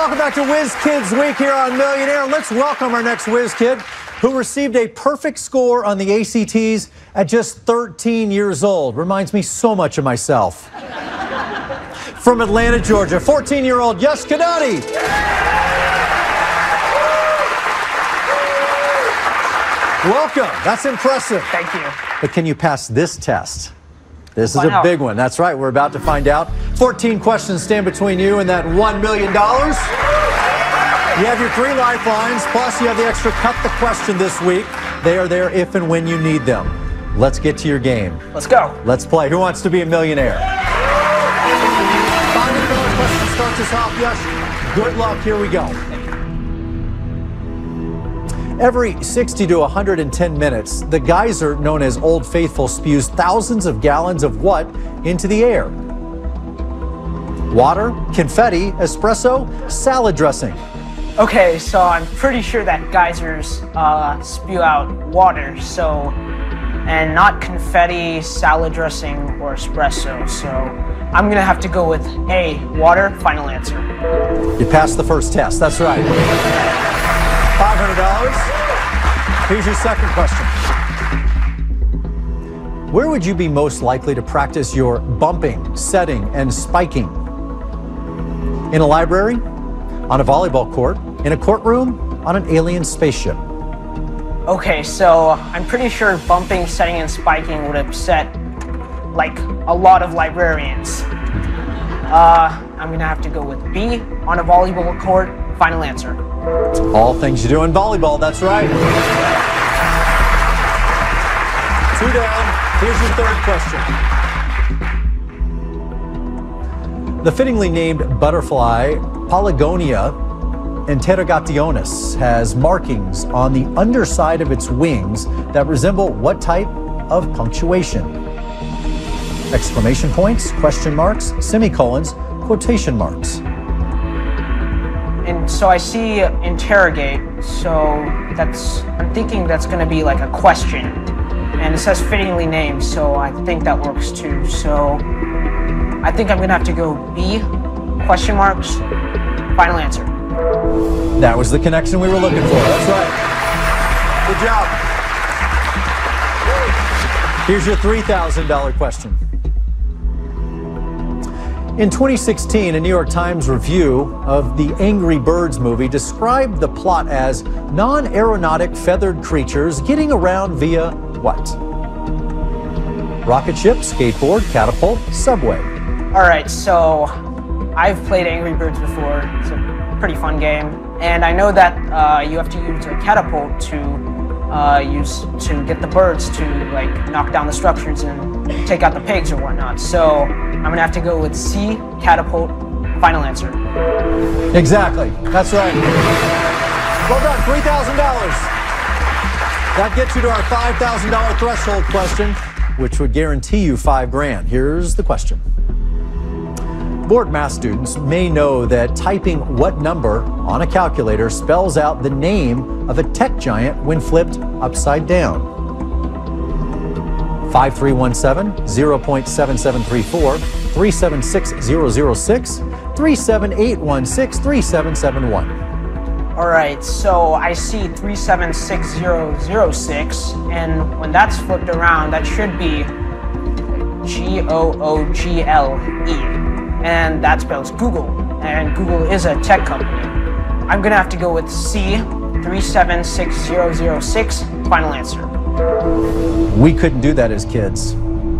Welcome back to Whiz Kids Week here on Millionaire. Let's welcome our next Whiz Kid who received a perfect score on the ACTs at just 13 years old. Reminds me so much of myself. From Atlanta, Georgia, 14 year old Yash Kadadi. Welcome. That's impressive. Thank you. But can you pass this test? This is a not? big one. That's right. We're about to find out. 14 questions stand between you and that $1 million. You have your three lifelines, plus you have the extra cut the question this week. They are there if and when you need them. Let's get to your game. Let's go. Let's play. Who wants to be a millionaire? $500 question starts us off. Yes. Good luck. Here we go. Every 60 to 110 minutes, the geyser known as Old Faithful spews thousands of gallons of what into the air? Water, confetti, espresso, salad dressing. Okay, so I'm pretty sure that geysers uh, spew out water, so, and not confetti, salad dressing, or espresso. So I'm gonna have to go with A, water, final answer. You passed the first test. That's right. $500. Here's your second question. Where would you be most likely to practice your bumping, setting, and spiking? In a library? On a volleyball court? In a courtroom? On an alien spaceship? Okay, so I'm pretty sure bumping, setting, and spiking would upset like a lot of librarians. Uh, I'm gonna have to go with B, on a volleyball court, final answer. All things you do in volleyball, that's right. Two down. Here's your third question. The fittingly named butterfly Polygonia interrogationis has markings on the underside of its wings that resemble what type of punctuation? Exclamation points, question marks, semicolons, quotation marks. And so I see interrogate, so that's, I'm thinking that's gonna be like a question. And it says fittingly named, so I think that works too. So I think I'm gonna have to go B, question marks, final answer. That was the connection we were looking for. That's right. Good job. Here's your $3,000 question. In 2016, a New York Times review of the Angry Birds movie described the plot as non aeronautic feathered creatures getting around via what? Rocket ship, skateboard, catapult, subway. All right, so I've played Angry Birds before. It's a pretty fun game, and I know that uh, you have to use a catapult to uh, use to get the birds to like knock down the structures and take out the pigs or whatnot. So I'm gonna have to go with C, catapult. Final answer. Exactly. That's right. Well done. $3,000. That gets you to our $5,000 threshold question, which would guarantee you five grand. Here's the question. Bored math students may know that typing what number on a calculator spells out the name of a tech giant when flipped upside down. 5317 0.7734 376006 37816 3771. All right, so I see 376006, and when that's flipped around, that should be G O O G L E, and that spells Google, and Google is a tech company. I'm gonna have to go with C, 376006, final answer. We couldn't do that as kids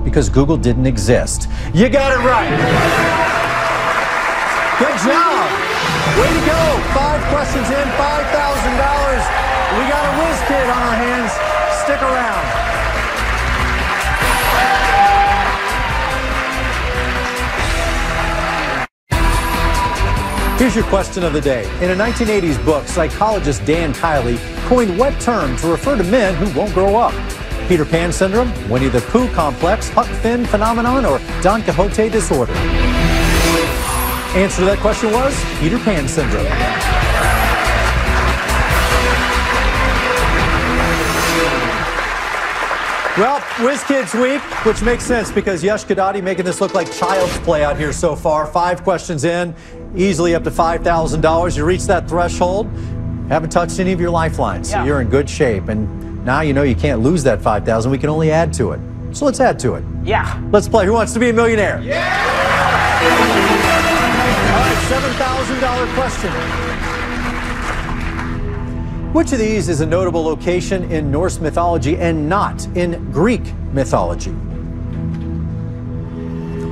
because Google didn't exist. You got it right. Good job. Way to go. Five questions in, $5,000. We got a whiz kid on our hands. Stick around. Here's your question of the day. In a 1980s book, psychologist Dan Kiley coined what term to refer to men who won't grow up? Peter Pan syndrome, Winnie the Pooh complex, Huck Finn phenomenon, or Don Quixote disorder? Answer to that question was Peter Pan syndrome. Well, Whiz Kids Week, which makes sense because Yash Kadadi making this look like child's play out here so far. Five questions in, easily up to $5,000. You reach that threshold, haven't touched any of your lifelines, so Yeah. you're in good shape. And now you know you can't lose that 5,000. We can only add to it. So let's add to it. Yeah. Let's play Who Wants to Be a Millionaire? Yeah! All right, $7,000 question. Which of these is a notable location in Norse mythology and not in Greek mythology?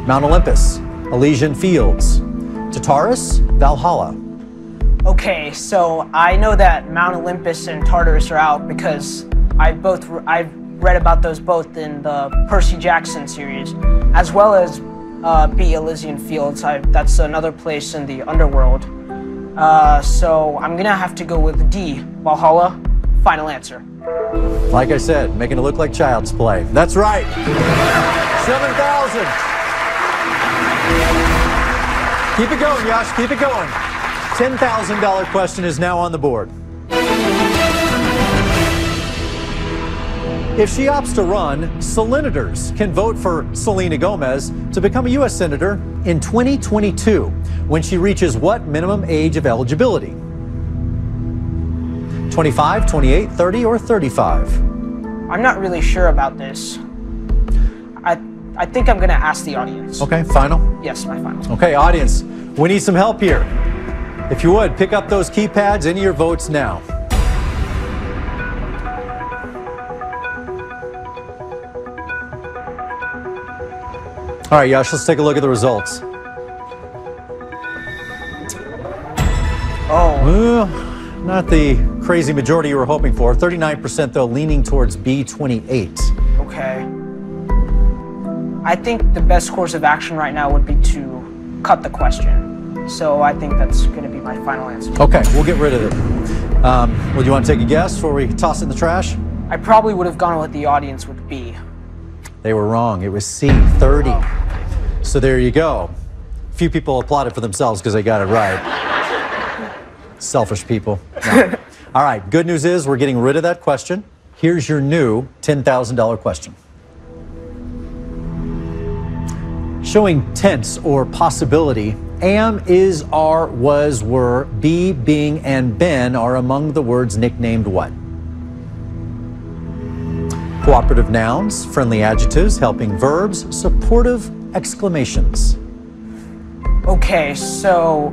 Mount Olympus, Elysian Fields, Tartarus, Valhalla. Okay, so I know that Mount Olympus and Tartarus are out because I both I've read about those both in the Percy Jackson series, as well as uh, B Elysian Fields. I, that's another place in the underworld. Uh, so I'm gonna have to go with D, Valhalla. Final answer. Like I said, making it look like child's play. That's right. 7,000. Keep it going, Yash. Keep it going. $10,000 question is now on the board. If she opts to run, Selenators can vote for Selena Gomez to become a U.S. Senator in 2022 when she reaches what minimum age of eligibility? 25, 28, 30, or 35? I'm not really sure about this. I I think I'm gonna ask the audience. Okay, final. Yes, my final. Okay, audience, we need some help here. If you would, pick up those keypads, enter your votes now. All right, Yash, let's take a look at the results. Oh, Well, not the crazy majority you were hoping for. 39% though, leaning towards B28. okay. I think the best course of action right now would be to cut the question. So I think that's gonna be my final answer. Okay, we'll get rid of it. Um, well, do you want to take a guess before we toss it in the trash? I probably would have gone with the audience with B. They were wrong. It was C, 30. So there you go. Few people applauded for themselves because they got it right. Selfish people. No. All right, good news is we're getting rid of that question. Here's your new $10,000 question. Showing tense or possibility, am, is, are, was, were, be, being, and been are among the words nicknamed what? Cooperative nouns, friendly adjectives, helping verbs, supportive exclamations. Okay, so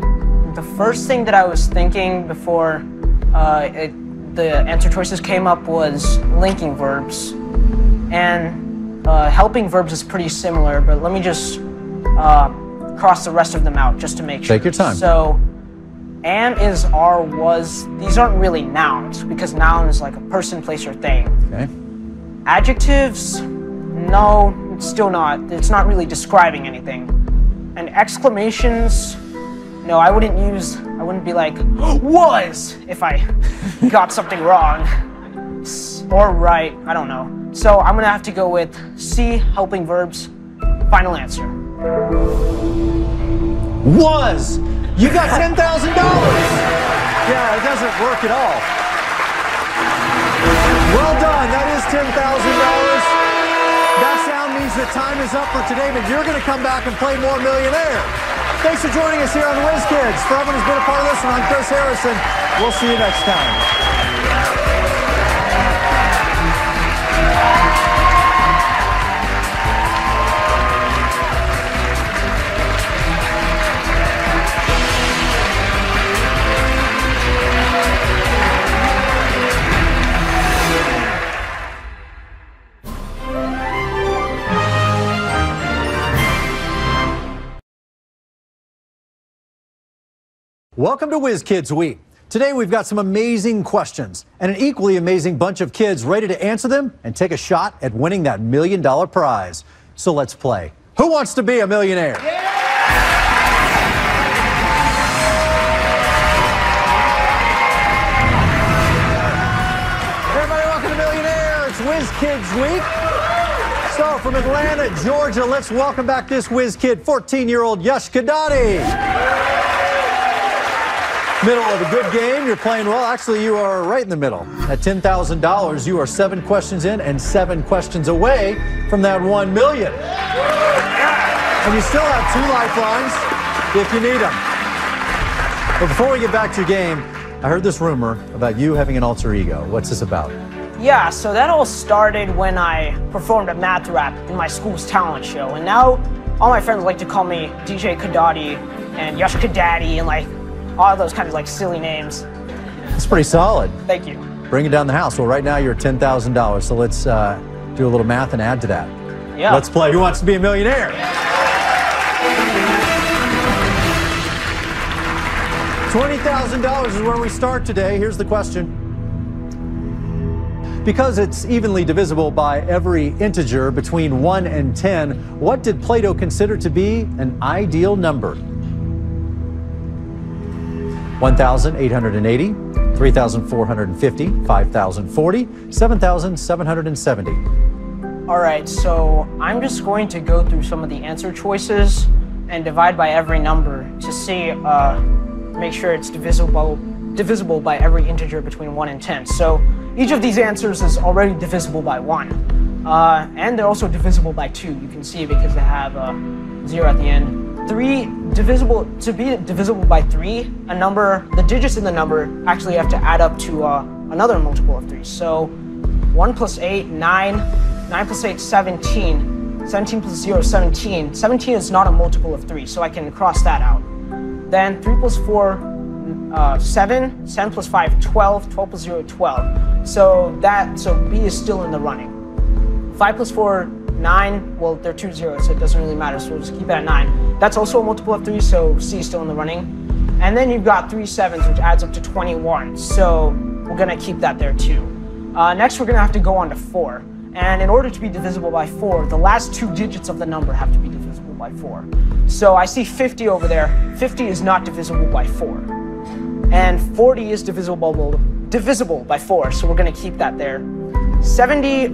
the first thing that I was thinking before uh, it, the answer choices came up was linking verbs. And uh, helping verbs is pretty similar, but let me just uh, cross the rest of them out just to make sure. Take your time. So, am, is, are, was, these aren't really nouns because noun is like a person, place, or thing. Okay. Adjectives, no, it's still not. It's not really describing anything. And exclamations, no, I wouldn't use, I wouldn't be like, was, if I got something wrong. Or right, I don't know. So I'm gonna have to go with C, helping verbs. Final answer. Was! You got $10,000! Yeah, it doesn't work at all. $10,000. That sound means that time is up for today, but you're going to come back and play more Millionaire. Thanks for joining us here on Whiz Kids. For everyone who's been a part of this one, I'm Chris Harrison. We'll see you next time. Welcome to Whiz Kids Week. Today we've got some amazing questions and an equally amazing bunch of kids ready to answer them and take a shot at winning that million dollar prize. So let's play. Who wants to be a millionaire? Everybody, welcome to Millionaire. It's Whiz Kids Week. So, from Atlanta, Georgia, let's welcome back this whiz kid, 14 year old Yash Kadadi. Middle of a good game. You're playing well. Actually, you are right in the middle. At $10,000, you are seven questions in and seven questions away from that 1 million. And you still have two lifelines if you need them. But before we get back to your game, I heard this rumor about you having an alter ego. What's this about? Yeah, so that all started when I performed a math rap in my school's talent show. And now all my friends like to call me DJ Kadadi and Yash Kadaddy and like all those kinds of like silly names. It's pretty solid. Thank you. Bring it down the house. Well, right now you're $10,000. So let's uh, do a little math and add to that. Yeah. Let's play Who Wants to Be a Millionaire? $20,000 is where we start today. Here's the question. Because it's evenly divisible by every integer between 1 and 10, what did Plato consider to be an ideal number? 1,880, 3,450, 5,040, 7,770. All right, so I'm just going to go through some of the answer choices and divide by every number to see, uh, make sure it's divisible, divisible by every integer between 1 and 10. So each of these answers is already divisible by 1. Uh, and they're also divisible by 2. You can see because they have a 0 at the end. 3 divisible, to be divisible by 3, a number, the digits in the number actually have to add up to uh, another multiple of 3. So 1 plus 8, 9, 9 plus 8, 17, 17 plus 0, 17. 17 is not a multiple of 3, so I can cross that out. Then 3 plus 4, uh, 7, 7 plus 5, 12, 12 plus 0, 12. So that, so B is still in the running. 5 plus 4, 9, well, they're two zeros, so it doesn't really matter, so we'll just keep it at 9. That's also a multiple of 3, so C is still in the running. And then you've got three sevens, which adds up to 21, so we're to keep that there too. Uh, next, we're to have to go on to 4. And in order to be divisible by 4, the last two digits of the number have to be divisible by 4. So I see 50 over there. 50 is not divisible by 4. And 40 is divisible, divisible by 4, so we're to keep that there. 70,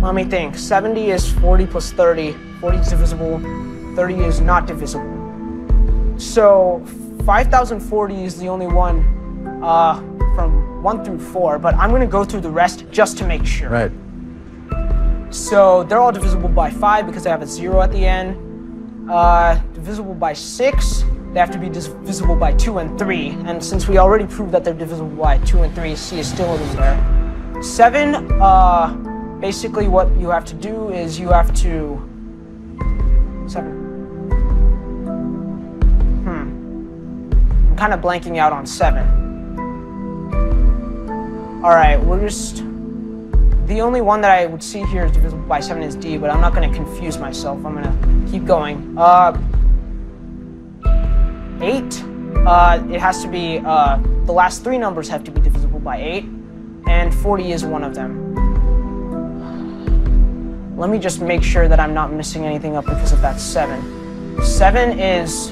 let me think. 70 is 40 plus 30. 40 is divisible. 30 is not divisible. So 5040 is the only one uh, from 1 through 4, but I'm going to go through the rest just to make sure. Right. So they're all divisible by 5 because they have a 0 at the end. Uh, divisible by 6 they have to be divisible by 2 and 3. And since we already proved that they're divisible by 2 and 3, C is still in there. 7, uh, basically what you have to do is you have to... 7. Hmm. I'm kind of blanking out on 7. Alright, we're just... The only one that I would see here is divisible by 7 is D, but I'm not going to confuse myself. I'm going to keep going. Uh, 8, uh, it has to be, uh, the last three numbers have to be divisible by 8, and 40 is one of them. Let me just make sure that I'm not missing anything up because of that 7. 7 is...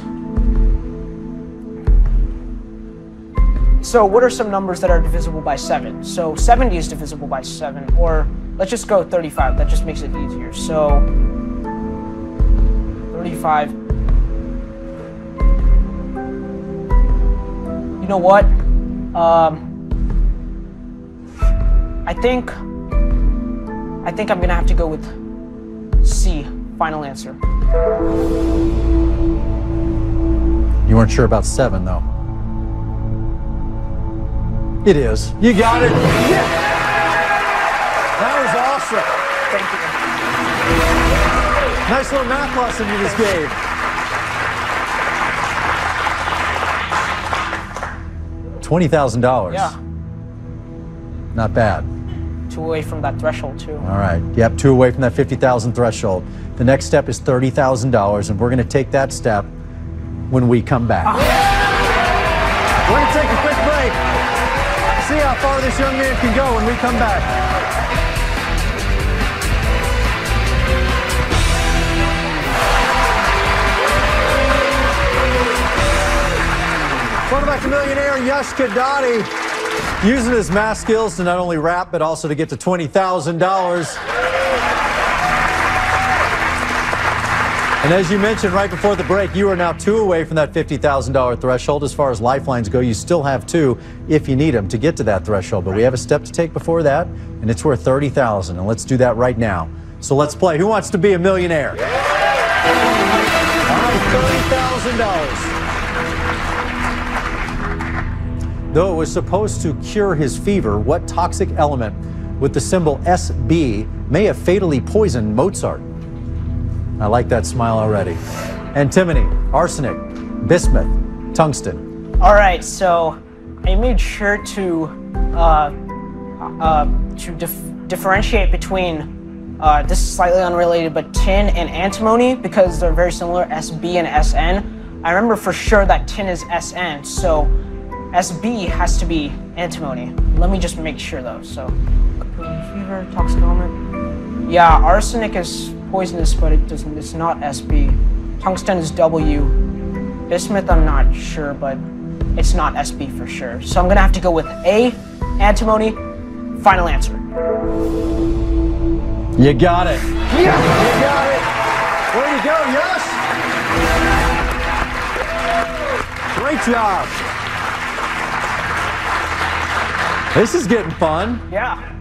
So what are some numbers that are divisible by 7? So 70 is divisible by 7, or let's just go 35. That just makes it easier. So 35 you know what? Um, I think, I think I'm gonna have to go with C, final answer. You weren't sure about seven, though. It is. You got it. Yeah. That was awesome. Thank you. Nice little math lesson you just gave. $20,000. Yeah. Not bad. Two away from that threshold, too. All right. Yep, two away from that 50,000 threshold. The next step is $30,000, and we're going to take that step when we come back. Oh. We're going to take a quick break. See how far this young man can go when we come back. Welcome back to Millionaire Yash Kadadi. Using his math skills to not only rap, but also to get to $20,000. And as you mentioned right before the break, you are now two away from that $50,000 threshold. As far as lifelines go, you still have two if you need them to get to that threshold. But we have a step to take before that, and it's worth 30000 And let's do that right now. So let's play. Who wants to be a millionaire? All right, Though it was supposed to cure his fever, what toxic element with the symbol SB may have fatally poisoned Mozart? I like that smile already. Antimony, arsenic, bismuth, tungsten. All right, so I made sure to uh, uh, to dif differentiate between uh, this is slightly unrelated, but tin and antimony because they're very similar, SB and SN. I remember for sure that tin is SN, so SB has to be antimony. Let me just make sure though. So, fever, toxic element. Yeah, arsenic is poisonous, but it doesn't. It's not SB. Tungsten is W. Bismuth, I'm not sure, but it's not SB for sure. So I'm gonna have to go with A, antimony. Final answer. You got it. Yeah. You got it. Way to go, yes. Great job. This is getting fun. Yeah.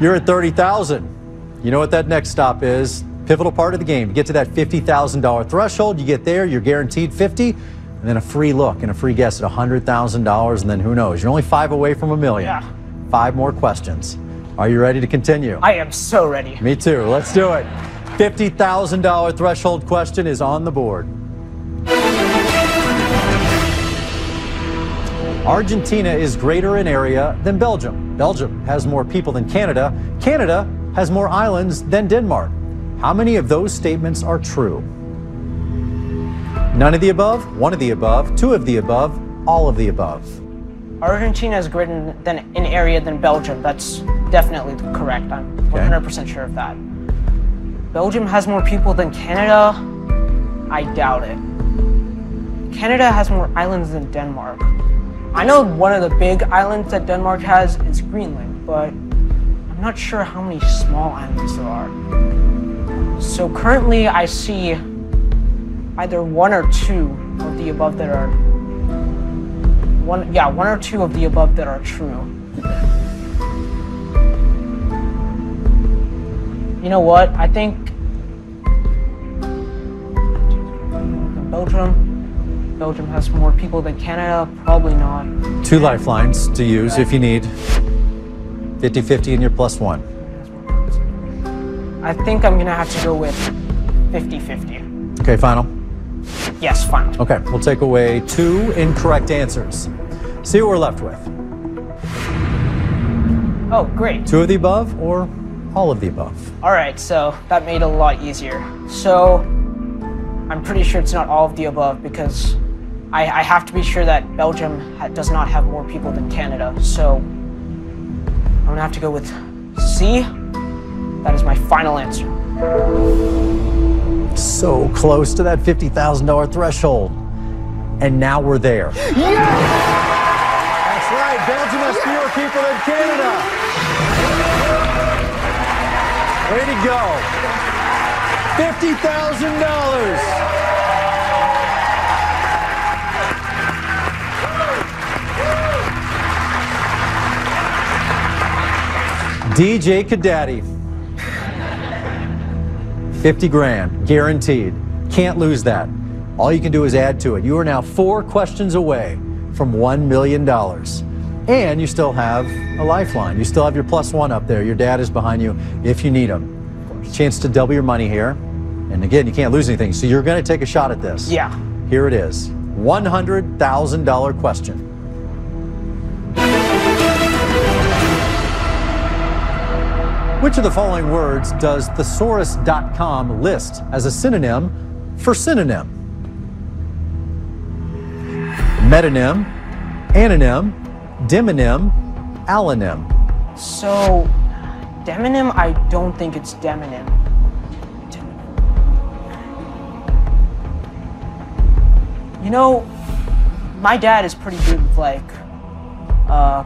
You're at 30,000. You know what that next stop is? pivotal part of the game. to get to that $50,000 threshold, you get there, you're guaranteed 50, and then a free look and a free guess at $100,000, and then who knows? You're only five away from a million. Yeah. Five more questions. Are you ready to continue? I am so ready. Me too. Let's do it. $50,000 threshold question is on the board. Argentina is greater in area than Belgium. Belgium has more people than Canada. Canada has more islands than Denmark. How many of those statements are true? None of the above, one of the above, two of the above, all of the above. Argentina is greater than in area than Belgium. That's definitely correct. I'm 100% sure of that. Belgium has more people than Canada. I doubt it. Canada has more islands than Denmark. I know one of the big islands that Denmark has is Greenland, but I'm not sure how many small islands there are. So currently I see either one or two of the above that are one yeah, one or two of the above that are true. You know what? I think Belgium Belgium has more people than Canada, probably not. Two lifelines to use if you need. 50-50 and your plus one. I think I'm gonna have to go with 50-50. Okay, final? Yes, final. Okay, we'll take away two incorrect answers. See what we're left with. Oh, great. Two of the above or all of the above? All right, so that made it a lot easier. So I'm pretty sure it's not all of the above because I, I have to be sure that Belgium does not have more people than Canada. So I'm gonna have to go with C. That is my final answer. So close to that $50,000 threshold. And now we're there. Yeah! That's right. Belgium has fewer people than Canada. Way to go. $50,000. DJ Kadadi 50 grand, guaranteed. Can't lose that. All you can do is add to it. You are now four questions away from $1 million. And you still have a lifeline. You still have your plus one up there. Your dad is behind you if you need him. Chance to double your money here. And again, you can't lose anything. So you're going to take a shot at this. Yeah. Here it is $100,000 question. Which of the following words does thesaurus.com list as a synonym for synonym? Metonym, anonym, demonym, allonym. So, demonym, I don't think it's demonym. You know, my dad is pretty good with like, uh,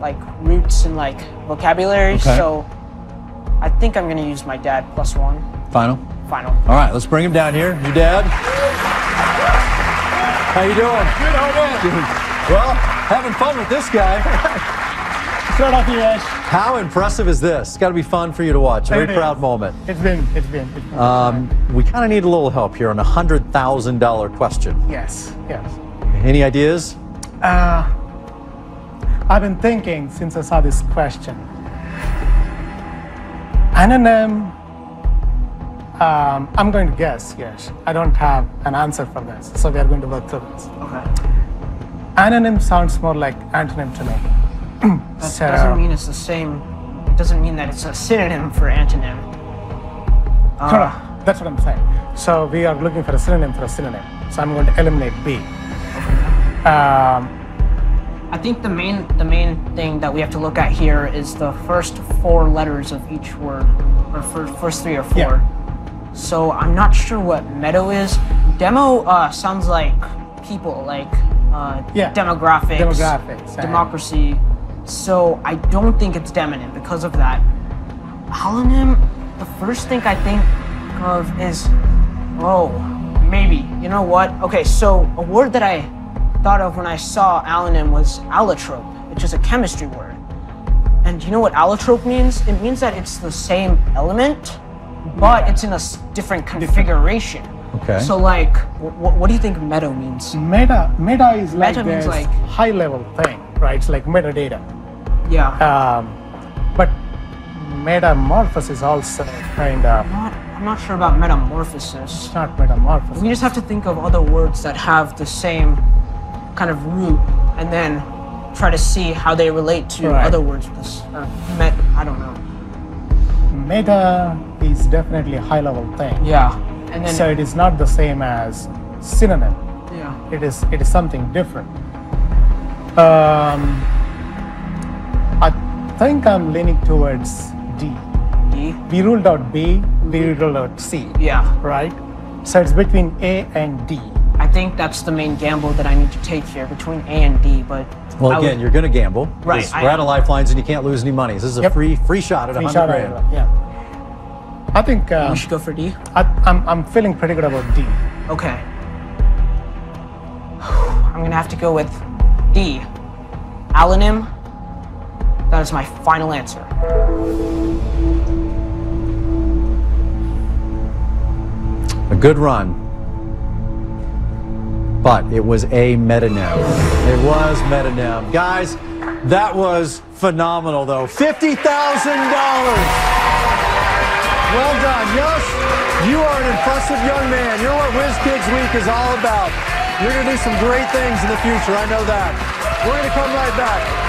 like roots and like vocabulary, okay. so I think I'm going to use my dad plus one. Final? final. All right, let's bring him down here. Your dad. How you doing? Good, how are you? Well, having fun with this guy. Proud of you, Ash. How impressive is this? It's got to be fun for you to watch. A very It is. proud moment. It's been, it's been, it's been. Um, we kind of need a little help here on a hundred thousand dollar question. yes, yes. Any ideas? Uh, I've been thinking since I saw this question. Anonym, um, I'm going to guess, yes. I don't have an answer for this, so we are going to work through this. Okay. Anonym sounds more like antonym to me. That So- doesn't mean it's the same. It doesn't mean that it's a synonym for antonym. Uh, Correct. That's what I'm saying. So we are looking for a synonym for a synonym. So I'm going to eliminate B. Um, I think the main the main thing that we have to look at here is the first four letters of each word, or first, first three or four. Yeah. So I'm not sure what meadow is. Demo uh, sounds like people, like uh, Yeah. demographics, Demographics, democracy. So I don't think it's demonym because of that. Holonym, the first thing I think of is, oh, maybe. You know what? Okay, so a word that I thought of when I saw allonym was allotrope, which is a chemistry word. And do you know what allotrope means? It means that it's the same element, but it's in a different configuration. Okay. So, like, wh- what do you think meta means? meta, meta is like Meta means like- high level thing, right? It's like metadata. Yeah. Um, but metamorphosis also kind of I'm not, I'm not sure about metamorphosis. it's not metamorphosis. We just have to think of other words that have the same kind of root and then try to see how they relate to Right. other words. Or met, I don't know. Meta is definitely a high level thing. Yeah. And then, So it is not the same as synonym. yeah. It is it is something different. Um, I think I'm leaning towards D. D. We ruled out B. We ruled out C. Yeah. Right. So it's between A and D. I think that's the main gamble that I need to take here between A and D, but. Well, I would- again, you're going to gamble. Right. We're am. out of lifelines and you can't lose any money. This is a Yep. free free shot at a Free hundred shot grand. at Yeah. I think uh, we should go for D? I, I'm I'm feeling pretty good about D. Okay. I'm gonna have to go with D. Allonym. That is my final answer. A good run. But it was a metonym. It was metonym. Guys, that was phenomenal though. $50,000. Well done. Yes, you are an impressive young man. You're what Whiz Kids Week is all about. You're going to do some great things in the future. I know that. We're going to come right back.